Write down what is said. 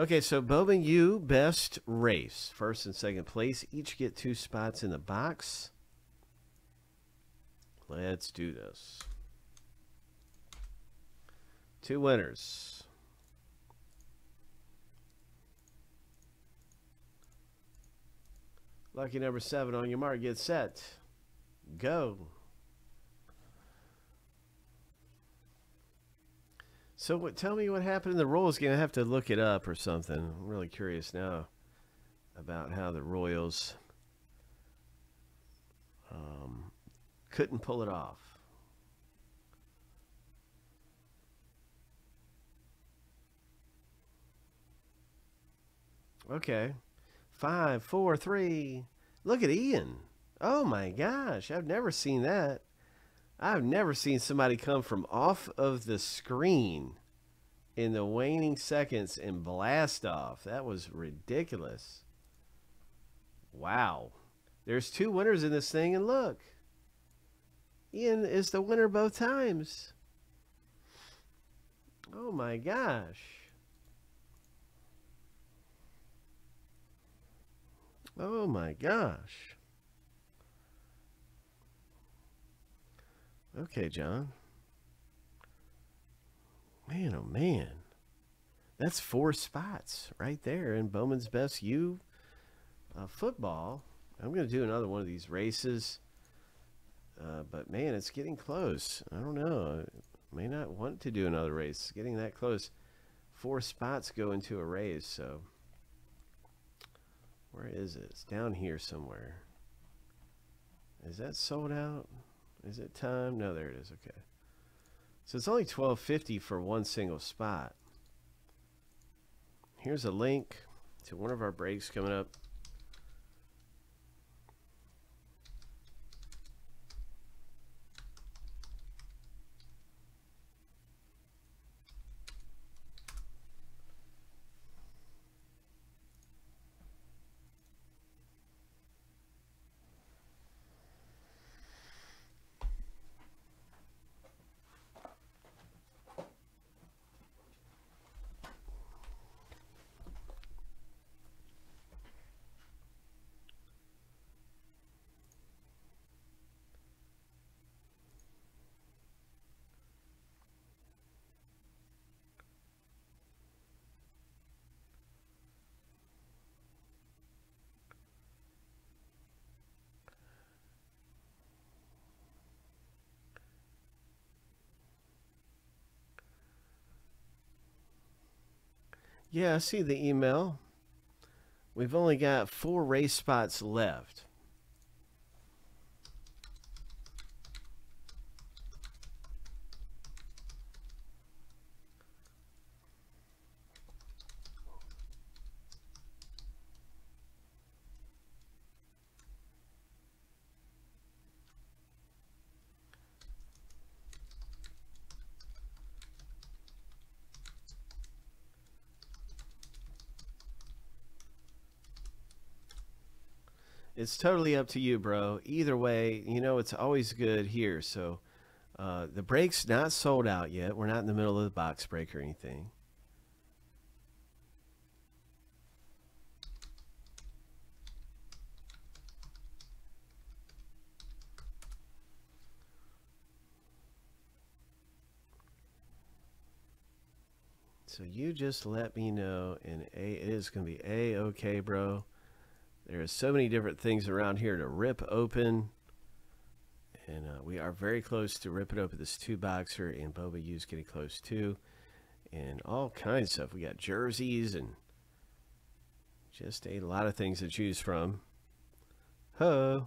Okay, so Bowman U Best race. First and second place each get two spots in the box. Let's do this. Two winners. Lucky number seven on your mark. Get set. Go. So what, tell me what happened in the Royals game. I have to look it up or something. I'm really curious now about how the Royals um, couldn't pull it off. Okay. Five, four, three. Look at Ian. Oh my gosh. I've never seen that. I've never seen somebody come from off of the screen in the waning seconds and blast off. That was ridiculous. Wow. There's two winners in this thing, and look. Ian is the winner both times. Oh my gosh. Oh my gosh. Okay, John. Man, oh man. That's four spots right there in Bowman's Best U uh, football. I'm going to do another one of these races. Uh, but man, it's getting close. I don't know. I may not want to do another race. getting that close. Four spots go into a race, so where is it? It's down here somewhere. Is that sold out? Is it time? No, there it is. Okay. So it's only 1250 for one single spot. Here's a link to one of our breaks coming up. Yeah, I see the email. We've only got four race spots left. It's totally up to you, bro. Either way, you know, it's always good here. So uh, the break's not sold out yet. We're not in the middle of the box break or anything. So you just let me know, and a it is gonna be a okay, bro. There are so many different things around here to rip open. And uh, we are very close to ripping open this two boxer and Boba U's getting close too. And all kinds of stuff. We got jerseys and just a lot of things to choose from. Ho!